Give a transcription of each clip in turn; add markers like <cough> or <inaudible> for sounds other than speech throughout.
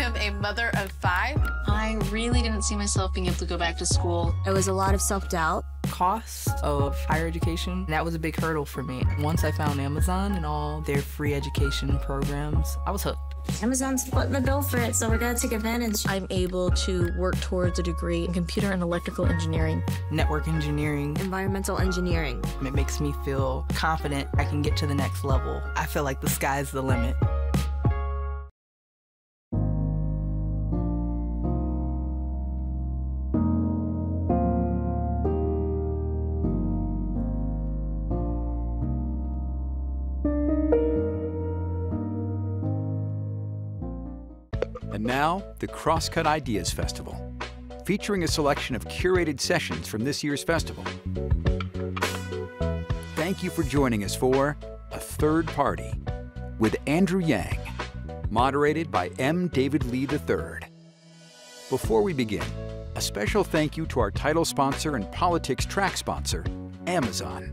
am a mother of five. I really didn't see myself being able to go back to school. It was a lot of self-doubt. Cost of higher education, that was a big hurdle for me. Once I found Amazon and all their free education programs, I was hooked. Amazon's footing the bill for it, so we're gonna take advantage. I'm able to work towards a degree in computer and electrical engineering, network engineering, environmental engineering. It makes me feel confident I can get to the next level. I feel like the sky's the limit. Now, the Crosscut Ideas Festival, featuring a selection of curated sessions from this year's festival. Thank you for joining us for A Third Party with Andrew Yang, moderated by M. David Lee III. Before we begin, a special thank you to our title sponsor and politics track sponsor, Amazon.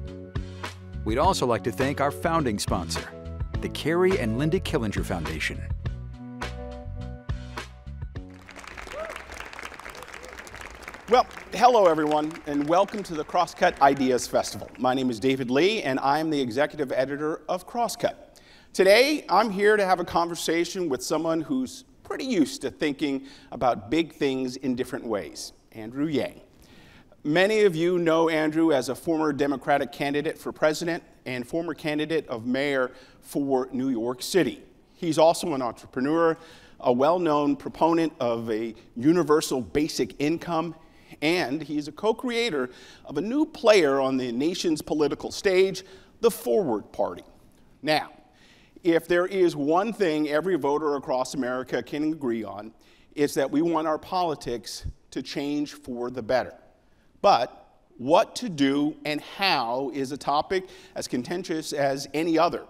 We'd also like to thank our founding sponsor, the Kerry and Linda Killinger Foundation. Well, hello everyone, and welcome to the Crosscut Ideas Festival. My name is David Lee, and I'm the executive editor of Crosscut. Today, I'm here to have a conversation with someone who's pretty used to thinking about big things in different ways, Andrew Yang. Many of you know Andrew as a former Democratic candidate for president and former candidate of mayor for New York City. He's also an entrepreneur, a well known proponent of a universal basic income and he's a co creator of a new player on the nation's political stage, the Forward Party. Now, if there is one thing every voter across America can agree on, it's that we want our politics to change for the better. But what to do and how is a topic as contentious as any other.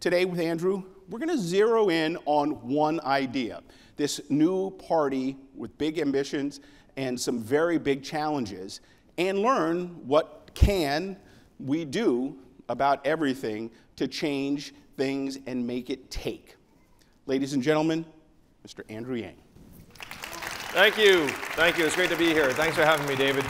Today, with Andrew, we're going to zero in on one idea this new party with big ambitions and some very big challenges and learn what can we do about everything to change things and make it take. Ladies and gentlemen, Mr. Andrew Yang. Thank you. Thank you. It's great to be here. Thanks for having me, David.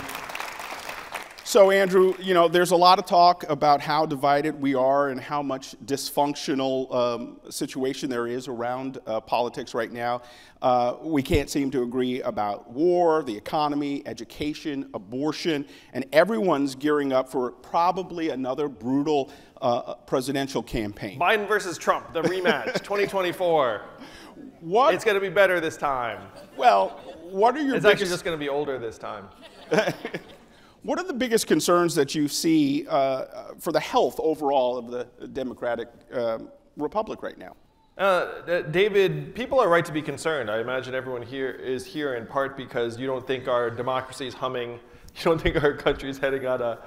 So, Andrew, you know, there's a lot of talk about how divided we are and how much dysfunctional um, situation there is around uh, politics right now. Uh, we can't seem to agree about war, the economy, education, abortion, and everyone's gearing up for probably another brutal uh, presidential campaign. Biden versus Trump, the rematch, <laughs> 2024. What? It's going to be better this time. Well, what are your? It's biggest... actually just going to be older this time. <laughs> What are the biggest concerns that you see uh, for the health overall of the Democratic um, Republic right now? Uh, David, people are right to be concerned. I imagine everyone here is here in part because you don't think our democracy is humming, <laughs> you don't think our country is heading on a,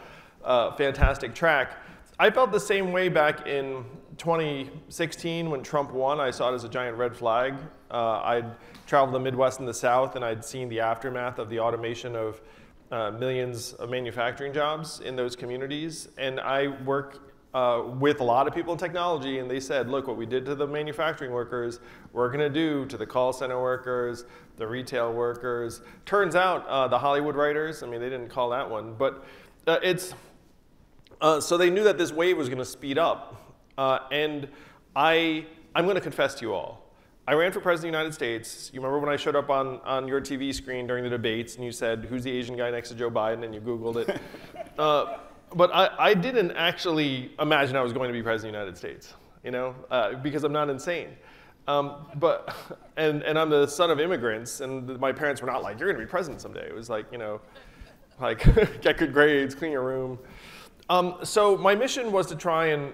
a fantastic track. I felt the same way back in 2016 when Trump won. I saw it as a giant red flag. Uh, I'd traveled the Midwest and the South, and I'd seen the aftermath of the automation of uh, millions of manufacturing jobs in those communities. And I work uh, with a lot of people in technology, and they said, look, what we did to the manufacturing workers, we're going to do to the call center workers, the retail workers. Turns out uh, the Hollywood writers, I mean, they didn't call that one, but uh, it's, uh, so they knew that this wave was going to speed up. And I, I'm going to confess to you all, I ran for president of the United States. You remember when I showed up on, on your TV screen during the debates and you said, who's the Asian guy next to Joe Biden? And you Googled it. <laughs> uh, but I, I, didn't actually imagine I was going to be president of the United States, you know, uh, because I'm not insane. Um, but, <laughs> and, and I'm the son of immigrants, and my parents were not like, you're going to be president someday. It was like, you know, like, <laughs> get good grades, clean your room. Um, so my mission was to try and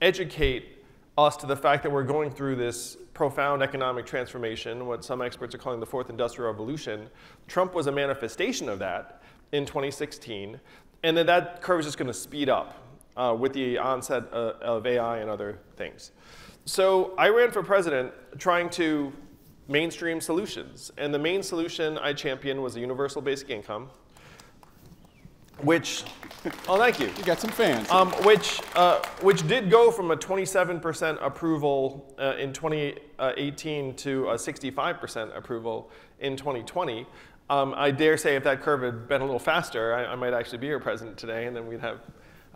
educate us to the fact that we're going through this profound economic transformation, what some experts are calling the fourth industrial revolution. Trump was a manifestation of that in 2016, and that that curve is just going to speed up uh, with the onset uh, of AI and other things. So I ran for president trying to mainstream solutions, and the main solution I championed was a universal basic income. Which, <laughs> oh, thank you. You got some fans. Um, which, uh, which did go from a 27% approval uh, in 2018 to a 65% approval in 2020. Um, I dare say if that curve had been a little faster, I, I, might actually be your president today, and then we'd have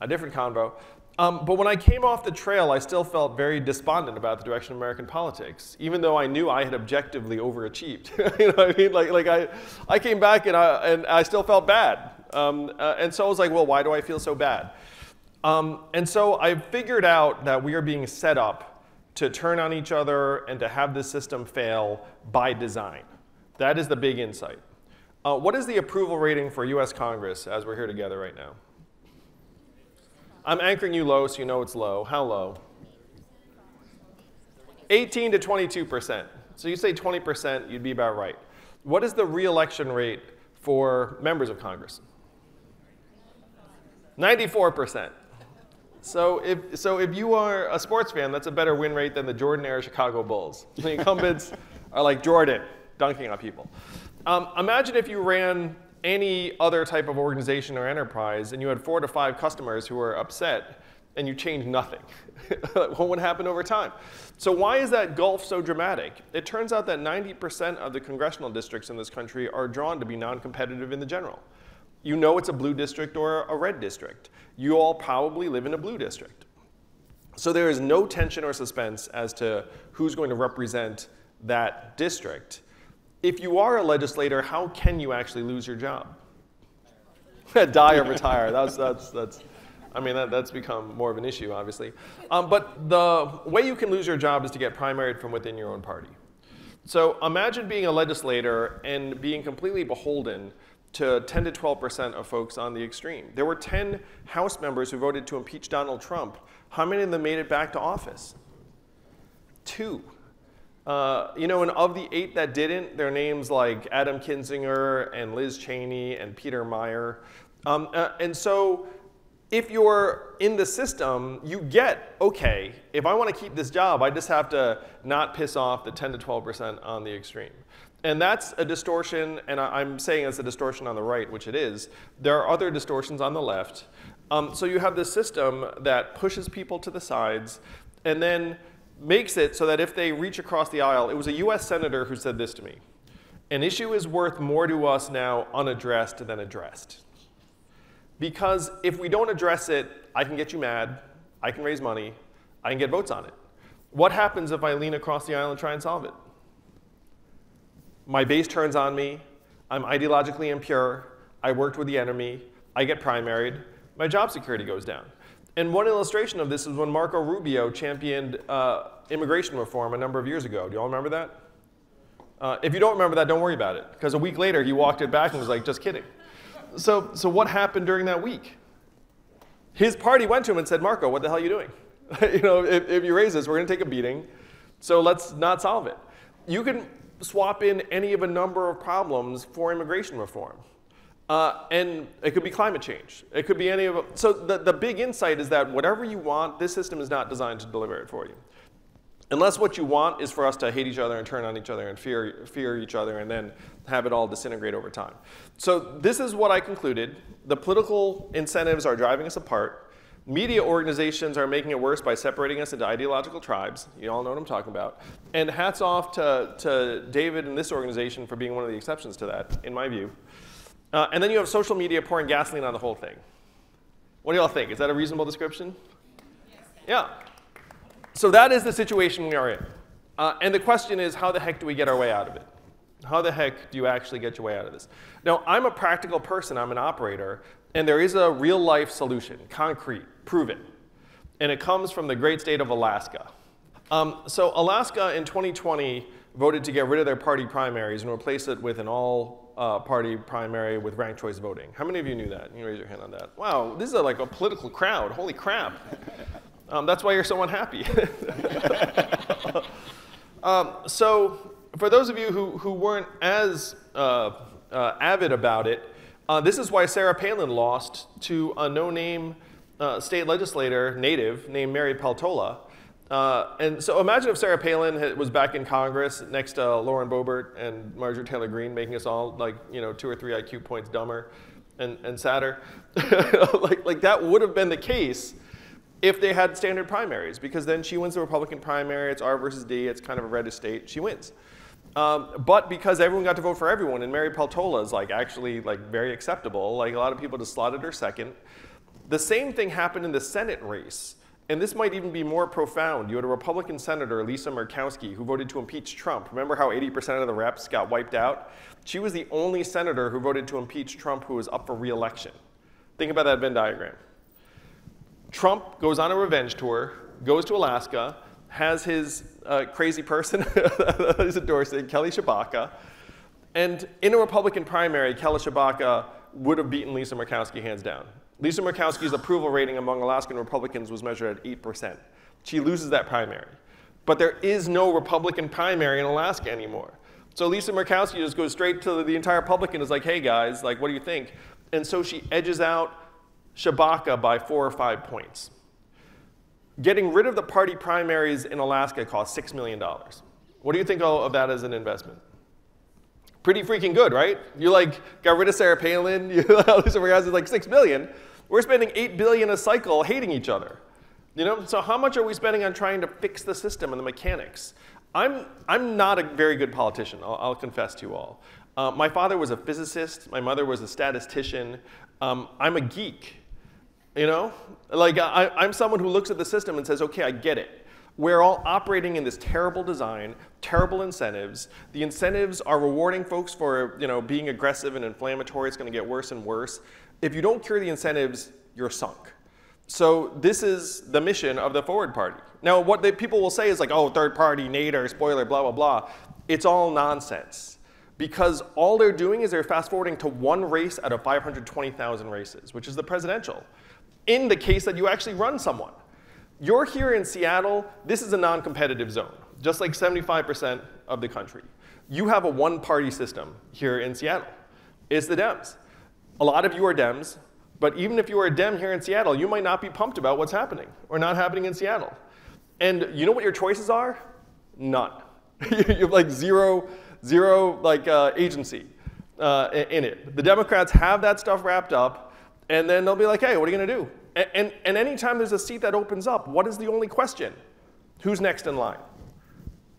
a different convo. Um, but when I came off the trail, I still felt very despondent about the direction of American politics, even though I knew I had objectively overachieved. <laughs> you know what I mean? Like, like I, I came back and I, and I still felt bad. Um, uh, and so I was like, well, why do I feel so bad? Um, and so I figured out that we are being set up to turn on each other and to have this system fail by design. That is the big insight. Uh, what is the approval rating for US Congress as we're here together right now? I'm anchoring you low so you know it's low. How low? 18 to 22%. So you say 20%, you'd be about right. What is the reelection rate for members of Congress? 94%. So if, so if you are a sports fan, that's a better win rate than the Jordan era Chicago Bulls. The incumbents <laughs> are like Jordan, dunking on people. Um, imagine if you ran any other type of organization or enterprise and you had four to five customers who were upset and you changed nothing. <laughs> what would happen over time? So why is that gulf so dramatic? It turns out that 90% of the congressional districts in this country are drawn to be non-competitive in the general. You know it's a blue district or a red district. You all probably live in a blue district. So there is no tension or suspense as to who's going to represent that district if you are a legislator, how can you actually lose your job? <laughs> Die or retire. That's, that's, that's, I mean, that, that's become more of an issue, obviously. Um, but the way you can lose your job is to get primaried from within your own party. So imagine being a legislator and being completely beholden to 10 to 12% of folks on the extreme. There were 10 House members who voted to impeach Donald Trump. How many of them made it back to office? Two. Uh, you know, and of the eight that didn't, their names like Adam Kinzinger and Liz Cheney and Peter Meijer. Um, uh, and so if you're in the system, you get, okay, if I want to keep this job, I just have to not piss off the 10 to 12% on the extreme. And that's a distortion, and I'm saying it's a distortion on the right, which it is. There are other distortions on the left. Um, so you have this system that pushes people to the sides, and then makes it so that if they reach across the aisle, it was a US senator who said this to me an issue is worth more to us now unaddressed than addressed. Because if we don't address it, I can get you mad, I can raise money, I can get votes on it. What happens if I lean across the aisle and try and solve it? My base turns on me, I'm ideologically impure, I worked with the enemy, I get primaried, my job security goes down. And one illustration of this is when Marco Rubio championed uh, immigration reform a number of years ago. Do you all remember that? Uh, if you don't remember that, don't worry about it, because a week later he walked it back and was like, just kidding. So, so what happened during that week? His party went to him and said, Marco, what the hell are you doing? <laughs> you know, if, if you raise this, we're going to take a beating, so let's not solve it. You can swap in any of a number of problems for immigration reform. Uh, and it could be climate change. It could be any of them. So the, the big insight is that whatever you want, this system is not designed to deliver it for you. Unless what you want is for us to hate each other and turn on each other and fear, fear each other and then have it all disintegrate over time. So this is what I concluded. The political incentives are driving us apart. Media organizations are making it worse by separating us into ideological tribes. You all know what I'm talking about. And hats off to, to David and this organization for being one of the exceptions to that, in my view. Uh, and then you have social media pouring gasoline on the whole thing. What do y'all think? Is that a reasonable description? Yeah. So that is the situation we are in. Uh, and the question is, how the heck do we get our way out of it? How the heck do you actually get your way out of this? Now, I'm a practical person, I'm an operator, and there is a real life solution, concrete, proven. And it comes from the great state of Alaska. Um, so, Alaska in 2020 voted to get rid of their party primaries and replace it with an all uh, party primary with ranked choice voting. How many of you knew that? You raise your hand on that. Wow, this is a, like a political crowd. Holy crap. <laughs> Um, that's why you're so unhappy. <laughs> um, so for those of you who, who weren't as uh, uh, avid about it, uh, this is why Sarah Palin lost to a no-name uh, state legislator, native, named Mary Peltola. Uh, and so imagine if Sarah Palin was back in Congress next to Lauren Boebert and Marjorie Taylor Greene, making us all like you know two or three IQ points dumber. and, and sadder. <laughs> like, like that would have been the case if they had standard primaries, because then she wins the Republican primary, it's R versus D, it's kind of a red state, she wins. Um, but because everyone got to vote for everyone, and Mary Peltola is like actually like very acceptable, like a lot of people just slotted her second. The same thing happened in the Senate race. And this might even be more profound. You had a Republican Senator, Lisa Murkowski, who voted to impeach Trump. Remember how 80% of the reps got wiped out? She was the only senator who voted to impeach Trump who was up for reelection. Think about that Venn diagram. Trump goes on a revenge tour, goes to Alaska, has his uh, crazy person <laughs> he's endorsing, Kelly Tshibaka. and in a Republican primary, Kelly Tshibaka would have beaten Lisa Murkowski hands down. Lisa Murkowski's approval rating among Alaskan Republicans was measured at 8%. She loses that primary. But there is no Republican primary in Alaska anymore. So Lisa Murkowski just goes straight to the entire public and is like, hey guys, like, what do you think? And so she edges out Tshibaka by four or five points. Getting rid of the party primaries in Alaska cost $6 million. What do you think of that as an investment? Pretty freaking good, right? You like got rid of Sarah Palin, <laughs> you Lisa Murkowski is like six billion. We're spending eight billion a cycle hating each other. You know, so how much are we spending on trying to fix the system and the mechanics? I'm, I'm not a very good politician, I'll, I'll confess to you all. Uh, my father was a physicist, my mother was a statistician. Um, I'm a geek, you know? Like, I, I'm someone who looks at the system and says, okay, I get it. We're all operating in this terrible design, terrible incentives. The incentives are rewarding folks for you know, being aggressive and inflammatory. It's going to get worse and worse. If you don't cure the incentives, you're sunk. So this is the mission of the Forward Party. Now, what people will say is like, oh, third party, Nader, spoiler, blah, blah, blah. It's all nonsense. Because all they're doing is they're fast forwarding to one race out of 520,000 races, which is the presidential, in the case that you actually run someone. You're here in Seattle, this is a non competitive zone, just like 75% of the country. You have a one party system here in Seattle. It's the Dems. A lot of you are Dems, but even if you are a Dem here in Seattle, you might not be pumped about what's happening or not happening in Seattle. And you know what your choices are? None. <laughs> you have like zero, zero like uh, agency uh, in it. The Democrats have that stuff wrapped up, and then they'll be like, hey, what are you going to do? And, and, anytime there's a seat that opens up, what is the only question? Who's next in line?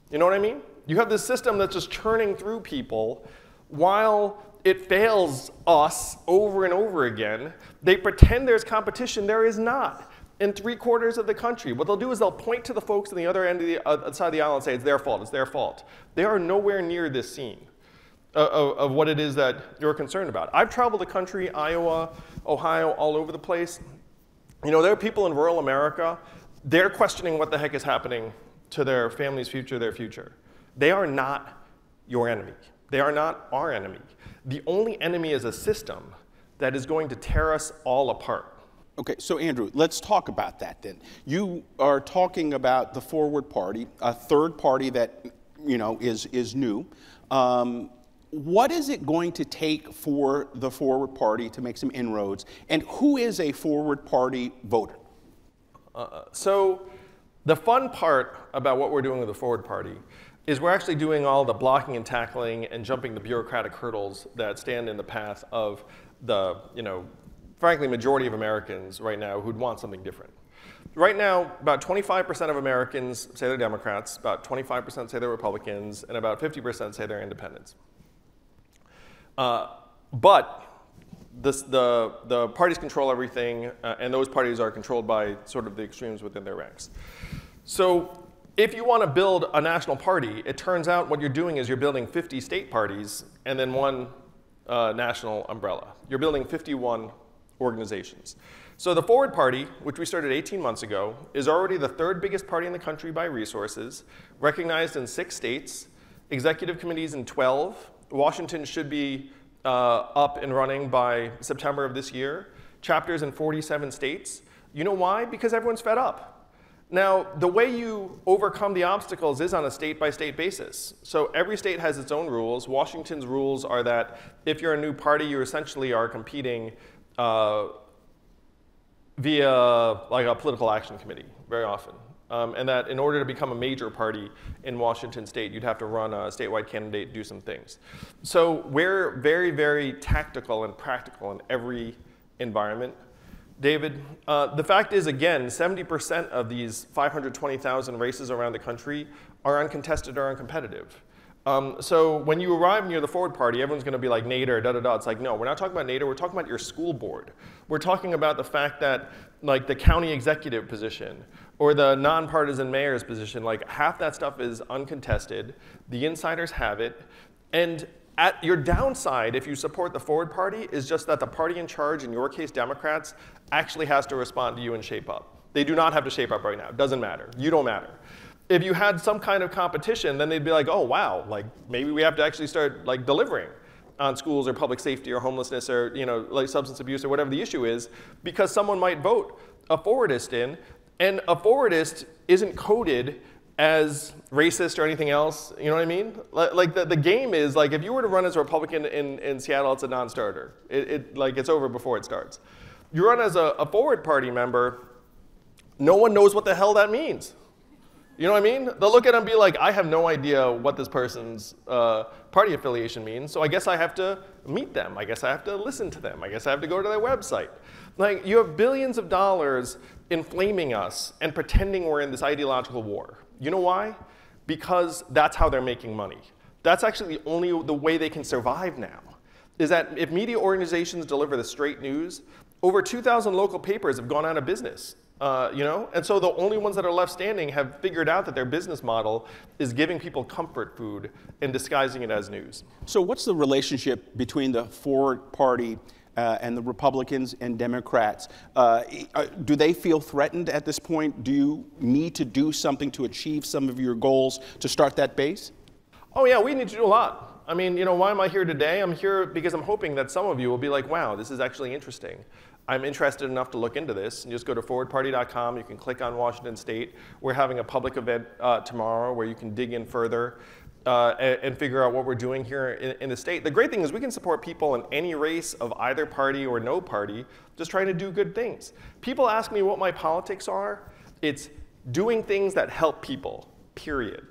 You know what I mean? You have this system that's just churning through people while it fails us over and over again. They pretend there's competition, there is not. In three quarters of the country, what they'll do is they'll point to the folks on the other end of the uh, side of the aisle and say it's their fault, it's their fault. They are nowhere near this scene of, of what it is that you're concerned about. I've traveled the country, Iowa, Ohio, all over the place. You know, there are people in rural America, they're questioning what the heck is happening to their family's future, their future. They are not your enemy. They are not our enemy. The only enemy is a system that is going to tear us all apart. Okay, so Andrew, let's talk about that then. You are talking about the Forward Party, a third party that you know is is new. Um, what is it going to take for the Forward Party to make some inroads, and who is a Forward Party voter? Uh, so, the fun part about what we're doing with the Forward Party is we're actually doing all the blocking and tackling and jumping the bureaucratic hurdles that stand in the path of the, you know, frankly, majority of Americans right now who'd want something different. Right now, about 25% of Americans say they're Democrats, about 25% say they're Republicans, and about 50% say they're independents. Uh, but this, the, the parties control everything, uh, and those parties are controlled by sort of the extremes within their ranks. So if you want to build a national party, it turns out what you're doing is you're building 50 state parties and then one uh, national umbrella. You're building 51 organizations. So the Forward Party, which we started 18 months ago, is already the third biggest party in the country by resources, recognized in six states, executive committees in 12. Washington should be uh, up and running by September of this year. Chapters in 47 states. You know why? Because everyone's fed up. Now, the way you overcome the obstacles is on a state by state basis. So every state has its own rules. Washington's rules are that if you're a new party, you essentially are competing uh, via like a political action committee very often. Um, and that in order to become a major party in Washington state, you'd have to run a statewide candidate, do some things. So we're very, very tactical and practical in every environment. David, uh, the fact is, again, 70% of these 520,000 races around the country are uncontested or uncompetitive. Um, so when you arrive near the Forward Party, everyone's going to be like Nader, da da da. It's like, no, we're not talking about Nader. We're talking about your school board. We're talking about the fact that, like, the county executive position or the nonpartisan mayor's position, like, half that stuff is uncontested. The insiders have it. And at your downside, if you support the Forward Party, is just that the party in charge, in your case, Democrats, actually has to respond to you and shape up. They do not have to shape up right now. It doesn't matter. You don't matter if you had some kind of competition, then they'd be like, oh, wow, like maybe we have to actually start like delivering on schools or public safety or homelessness or you know like substance abuse or whatever the issue is, because someone might vote a forwardist in, and a forwardist isn't coded as racist or anything else. You know what I mean? Like the, the game is like if you were to run as a Republican in, in Seattle, it's a non-starter. It, it like it's over before it starts. You run as a, a forward party member, no one knows what the hell that means. You know what I mean? They'll look at it and be like, I have no idea what this person's uh, party affiliation means, so I guess I have to meet them. I guess I have to listen to them. I guess I have to go to their website. Like, you have billions of dollars inflaming us and pretending we're in this ideological war. You know why? Because that's how they're making money. That's actually the only the way they can survive now. Is that if media organizations deliver the straight news, over 2,000 local papers have gone out of business uh, you know? And so the only ones that are left standing have figured out that their business model is giving people comfort food and disguising it as news. So what's the relationship between the Forward Party uh, and the Republicans and Democrats? Uh, uh, do they feel threatened at this point? Do you need to do something to achieve some of your goals to start that base? Oh yeah, we need to do a lot. I mean, you know, why am I here today? I'm here because I'm hoping that some of you will be like, wow, this is actually interesting. I'm interested enough to look into this. And just go to forwardparty.com. You can click on Washington State. We're having a public event uh, tomorrow where you can dig in further uh, and, figure out what we're doing here in, in, the state. The great thing is we can support people in any race of either party or no party, just trying to do good things. People ask me what my politics are. It's doing things that help people, period.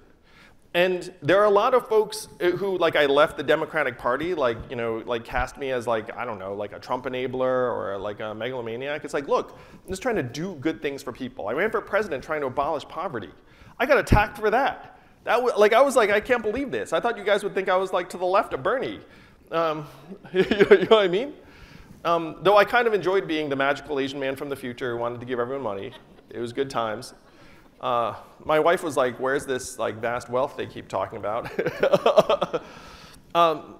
And there are a lot of folks uh, who, like, I left the Democratic Party, like, you know, like cast me as, like, I don't know, like a Trump enabler or like a megalomaniac. It's like, look, I'm just trying to do good things for people. I ran for president trying to abolish poverty. I got attacked for that. That was, like, I was like, I can't believe this. I thought you guys would think I was, like, to the left of Bernie. Um, <laughs> you know what I mean? Um, though I kind of enjoyed being the magical Asian man from the future who wanted to give everyone money. It was good times. Uh, my wife was like, where's this like vast wealth they keep talking about? <laughs> um,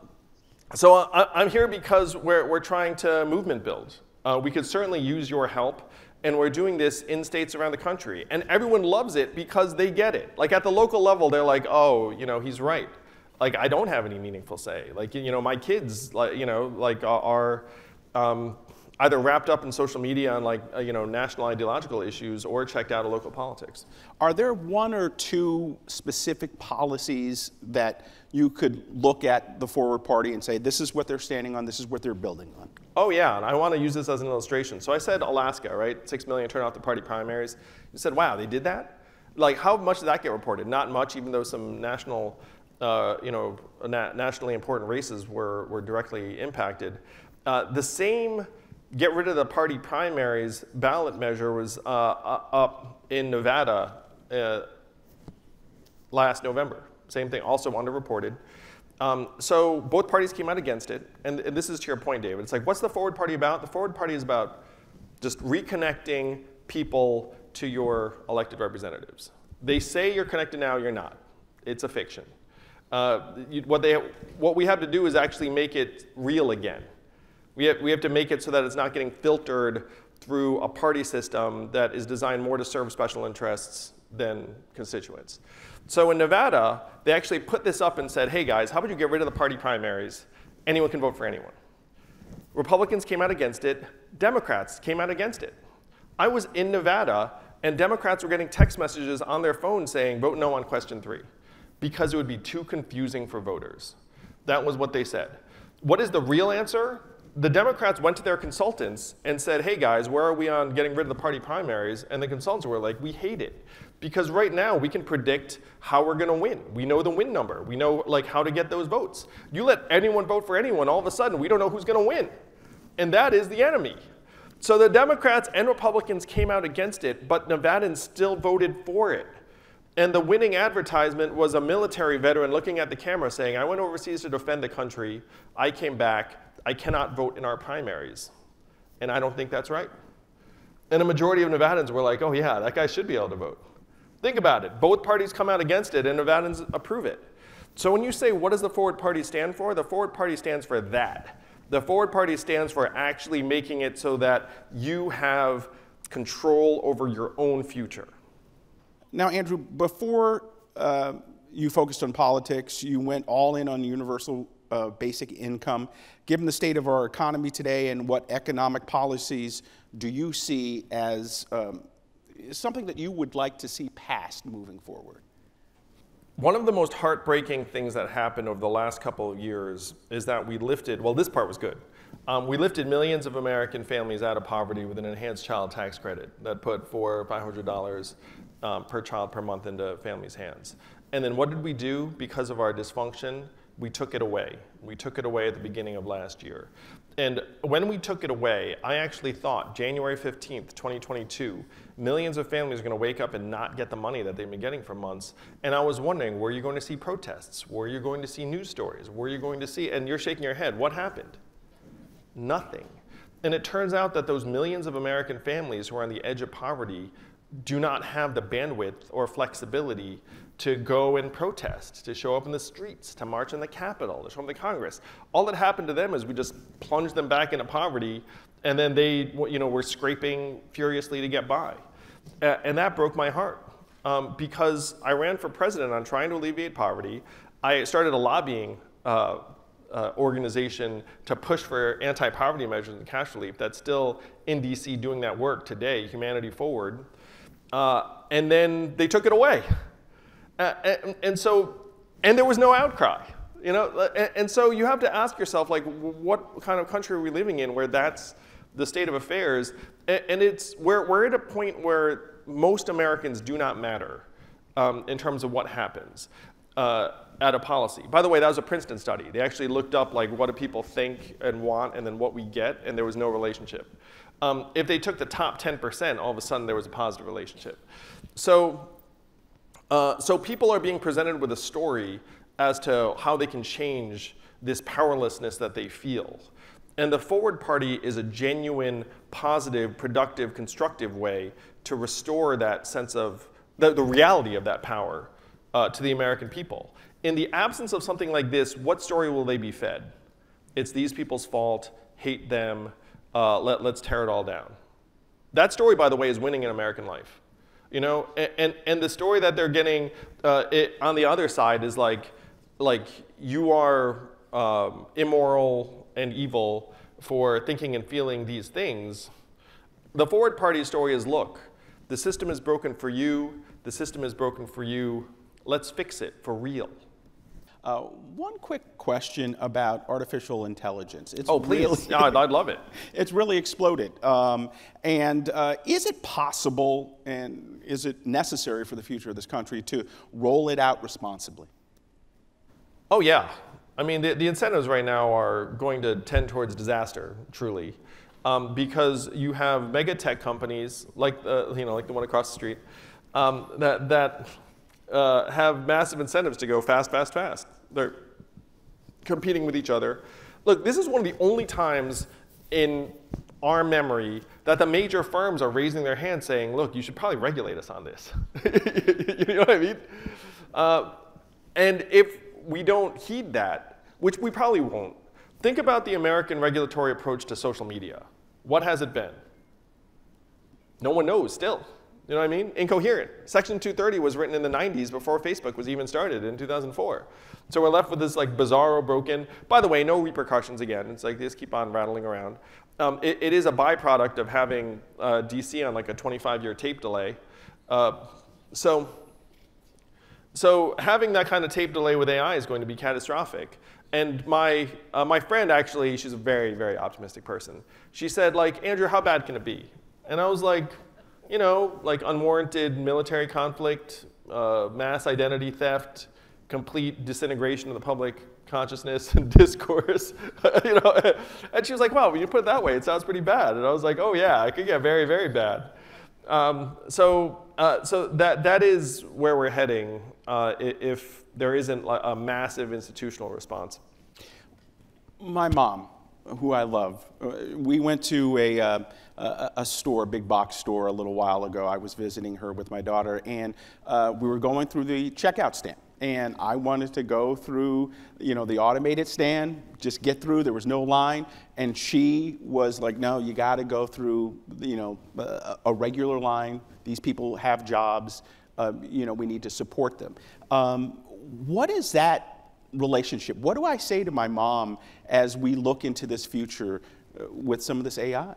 so I, am here because we're, we're trying to movement build. Uh, we could certainly use your help, and we're doing this in states around the country. And everyone loves it because they get it. Like at the local level, they're like, oh, you know, he's right. Like I don't have any meaningful say. Like, you know, my kids, like, you know, like are, um, either wrapped up in social media on like uh, you know national ideological issues or checked out of local politics. Are there one or two specific policies that you could look at the Forward Party and say this is what they're standing on, this is what they're building on? Oh yeah, and I want to use this as an illustration. So I said Alaska, right? Six million turn out the party primaries. You said, wow, they did that. Like how much did that get reported? Not much, even though some national. Uh, you know, na nationally important races were, were directly impacted. Uh, the same get rid of the party primaries ballot measure was uh, up in Nevada uh, last November. Same thing, also underreported. Um, so both parties came out against it, and, and this is to your point, David. It's like, what's the Forward Party about? The Forward Party is about just reconnecting people to your elected representatives. They say you're connected now, you're not. It's a fiction. Uh, you, what, they, what we have to do is actually make it real again. We have, we have to make it so that it's not getting filtered through a party system that is designed more to serve special interests than constituents. So in Nevada, they actually put this up and said, hey guys, how about you get rid of the party primaries? Anyone can vote for anyone. Republicans came out against it, Democrats came out against it. I was in Nevada, and Democrats were getting text messages on their phone saying, vote no on question three, because it would be too confusing for voters. That was what they said. What is the real answer? the Democrats went to their consultants and said, hey guys, where are we on getting rid of the party primaries? And the consultants were like, we hate it. Because right now we can predict how we're going to win. We know the win number. We know like how to get those votes. You let anyone vote for anyone, all of a sudden we don't know who's going to win. And that is the enemy. So the Democrats and Republicans came out against it, but Nevadans still voted for it. And the winning advertisement was a military veteran looking at the camera saying, I went overseas to defend the country. I came back. I cannot vote in our primaries. And I don't think that's right. And a majority of Nevadans were like, oh, yeah, that guy should be able to vote. Think about it. Both parties come out against it, and Nevadans approve it. So when you say, what does the Forward Party stand for? The Forward Party stands for that. The Forward Party stands for actually making it so that you have control over your own future. Now, Andrew, before uh, you focused on politics, you went all in on universal uh, basic income. Given the state of our economy today and what economic policies do you see as um, something that you would like to see passed moving forward? One of the most heartbreaking things that happened over the last couple of years is that we lifted, well, this part was good. Um, we lifted millions of American families out of poverty with an enhanced child tax credit that put four or five hundred dollars um, per child per month into families' hands. And then what did we do because of our dysfunction? We took it away. We took it away at the beginning of last year. And when we took it away, I actually thought January 15th, 2022, millions of families are going to wake up and not get the money that they've been getting for months. And I was wondering, were you going to see protests? Were you going to see news stories? Were you going to see, and you're shaking your head, what happened? Nothing. And it turns out that those millions of American families who are on the edge of poverty do not have the bandwidth or flexibility to go and protest, to show up in the streets, to march in the Capitol, to show up in the Congress. All that happened to them is we just plunged them back into poverty, and then they, you know, were scraping furiously to get by. And that broke my heart um, because I ran for president on trying to alleviate poverty. I started a lobbying uh, uh, organization to push for anti-poverty measures and cash relief that's still in DC doing that work today, Humanity Forward. Uh, and then they took it away. Uh, and, and, so, and there was no outcry. You know, and, and, so you have to ask yourself, like, what kind of country are we living in where that's the state of affairs? And, and it's we're, we're at a point where most Americans do not matter um, in terms of what happens. Uh, at a policy. By the way, that was a Princeton study. They actually looked up like what do people think and want and then what we get, and there was no relationship. Um, if they took the top 10%, all of a sudden there was a positive relationship. So, uh, so people are being presented with a story as to how they can change this powerlessness that they feel. And the Forward Party is a genuine, positive, productive, constructive way to restore that sense of the, the reality of that power uh, to the American people. In the absence of something like this, what story will they be fed? It's these people's fault, hate them, uh, let, let's tear it all down. That story, by the way, is winning in American life. You know, and, and, and the story that they're getting uh, it, on the other side is like, like you are um, immoral and evil for thinking and feeling these things. The Forward Party story is look, the system is broken for you, the system is broken for you, let's fix it for real. Uh, one quick question about artificial intelligence. It's oh, please. Really, no, I'd, I'd, love it. <laughs> It's really exploded. Um, and uh, is it possible and is it necessary for the future of this country to roll it out responsibly? Oh, yeah. I mean, the, the incentives right now are going to tend towards disaster, truly. Um, because you have mega tech companies like the, you know, like the one across the street um, that, that uh, have massive incentives to go fast, fast, fast. They're competing with each other. Look, this is one of the only times in our memory that the major firms are raising their hand saying, look, you should probably regulate us on this. <laughs> you know what I mean? Uh, and if we don't heed that, which we probably won't, think about the American regulatory approach to social media. What has it been? No one knows still. You know what I mean? Incoherent. Section 230 was written in the 90s before Facebook was even started in 2004. So we're left with this like bizarro broken, by the way, no repercussions again. It's like they just keep on rattling around. Um, it, it is a byproduct of having uh, DC on like a 25 year tape delay. Uh, so, so having that kind of tape delay with AI is going to be catastrophic. And my, uh, my friend actually, she's a very, very optimistic person. She said like, Andrew, how bad can it be? And I was like, you know, like unwarranted military conflict, uh, mass identity theft, complete disintegration of the public consciousness <laughs> and discourse, <laughs> you know. And she was like, "Wow, when you put it that way, it sounds pretty bad." And I was like, "Oh yeah, it could get very, very bad." Um, so, uh, so that that is where we're heading uh, if there isn't a massive institutional response. My mom, who I love, uh, we went to a, uh, a, store, a big box store, a little while ago. I was visiting her with my daughter, and uh, we were going through the checkout stand and I wanted to go through, you know, the automated stand, just get through. There was no line, and she was like, "No, you got to go through, you know, a, a, regular line. These people have jobs. Uh, you know, we need to support them." Um, what is that relationship? What do I say to my mom as we look into this future uh, with some of this AI?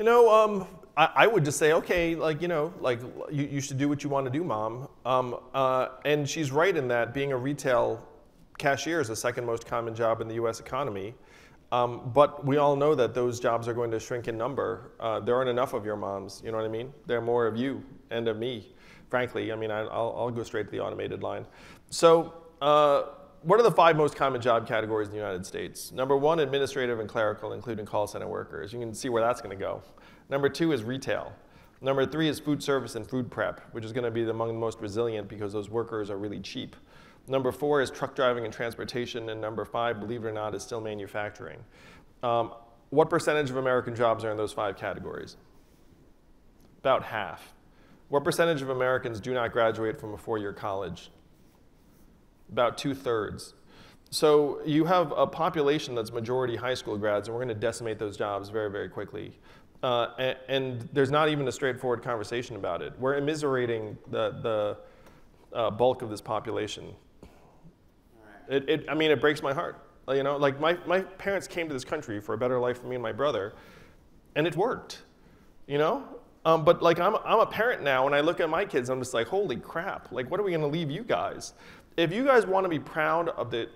You know, um, I, I, would just say, okay, like, you know, like, you, you should do what you want to do, mom. Um, uh, and she's right in that being a retail cashier is the second most common job in the US economy. Um, but we all know that those jobs are going to shrink in number. Uh, there aren't enough of your moms, you know what I mean? There are more of you and of me, frankly. I mean, I, will I'll go straight to the automated line. So, uh, what are the five most common job categories in the United States? Number one, administrative and clerical, including call center workers. You can see where that's going to go. Number two is retail. Number three is food service and food prep, which is going to be among the most resilient because those workers are really cheap. Number four is truck driving and transportation. And number five, believe it or not, is still manufacturing. Um, what percentage of American jobs are in those five categories? About half. What percentage of Americans do not graduate from a four-year college? About two-thirds. So you have a population that's majority high school grads, and we're going to decimate those jobs very, very quickly. Uh, and, and, there's not even a straightforward conversation about it. We're immiserating the, the uh, bulk of this population. It, it, I mean, it breaks my heart. You know, like my, my parents came to this country for a better life for me and my brother, and it worked. You know, um, but like I'm, I'm a parent now, and I look at my kids, I'm just like, holy crap! Like, what are we going to leave you guys? If you guys want to be proud of the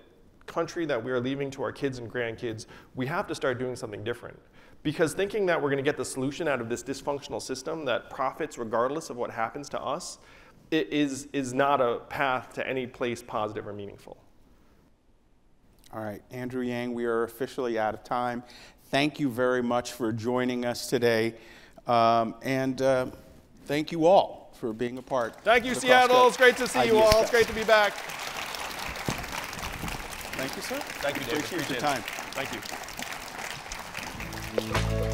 country that we are leaving to our kids and grandkids, we have to start doing something different. Because thinking that we're going to get the solution out of this dysfunctional system that profits regardless of what happens to us is, is not a path to any place positive or meaningful. All right, Andrew Yang, we are officially out of time. Thank you very much for joining us today. Um, and uh, thank you all for being a part. Thank you, Seattle. It's great to see you all. It's great to be back. Thank you, sir. Thank you, David. Appreciate your time. Thank you. Thank you.